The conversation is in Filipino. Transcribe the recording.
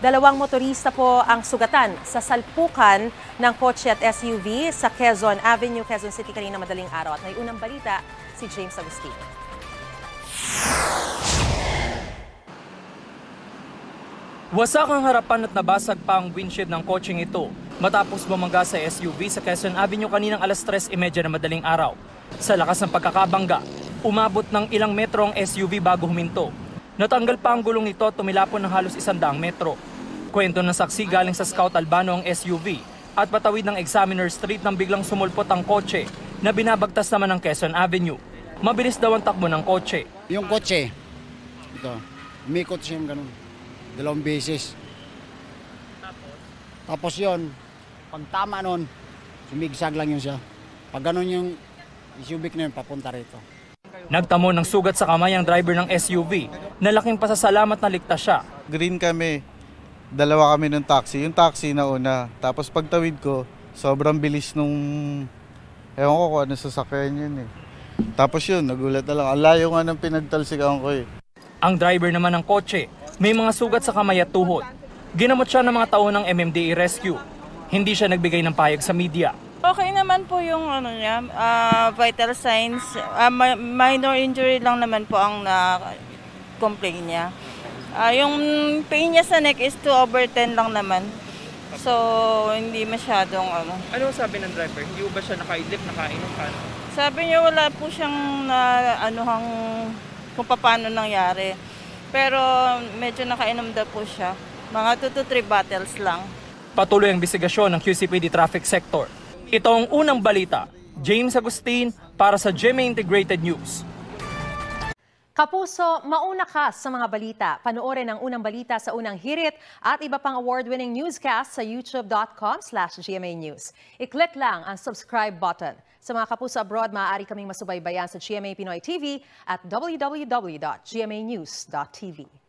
Dalawang motorista po ang sugatan sa salpukan ng kotse at SUV sa Quezon Avenue, Quezon City kanina madaling araw. At may unang balita si James Agustin. Wasak ang harapan at nabasag pa ang windshield ng kotseng ito matapos bumangga sa SUV sa Quezon Avenue kaninang alas 3.30 na madaling araw. Sa lakas ng pagkakabangga, umabot ng ilang metro ang SUV bago huminto. Natanggal pa ang gulong nito at tumilapon ng halos isandaang metro. Kwento ng saksi galing sa Scout Albano ang SUV at patawid ng Examiner Street nang biglang sumulpot ang kotse na binabagtas naman ng Quezon Avenue. Mabilis daw ang takbo ng kotse. Yung kotse, ito, umikot siya yung ganun. Dalawang beses. Tapos yun, pag tama nun, sumigsag lang yun siya. Pag ganun yung SUV na yun, papunta rito. Nagtamo ng sugat sa kamay ang driver ng SUV na laking pasasalamat na ligtas siya. green kami. Dalawa kami ng taxi. Yung taxi na una. Tapos pagtawid ko, sobrang bilis nung... Ewan ko kung ano sasakyan yun eh. Tapos yun, nagulat na lang. Ang layo nga ng pinagtalsikan ko eh. Ang driver naman ng kotse, may mga sugat sa kamay at tuhod. Ginamot siya ng mga tao ng MMDA Rescue. Hindi siya nagbigay ng payag sa media. Okay naman po yung ano niya, ah, vital signs. Mi- minor injury lang naman po ang na-complain niya. Ah, yung pain niya sa neck is 2 over 10 lang naman. So, hindi masyadong ano. Ano sabi ng driver? Hindi ba siya nakaidlip, nakainom ka? Sabi niya wala po siyang na anuhang kung paano nangyari. Pero medyo nakainom daw po siya. Mga 2 to 3 bottles lang. Patuloy ang investigasyon ng QCPD Traffic Sector. Ito ang unang balita. James Agustin para sa GMA Integrated News. Kapuso, mauna ka sa mga balita. Panoorin ang unang balita sa unang hirit at iba pang award-winning newscast sa youtube.com slash GMA News. I-click lang ang subscribe button. Sa mga kapuso abroad, maaari kaming masubaybayan sa GMA Pinoy TV at www.gmanews.tv.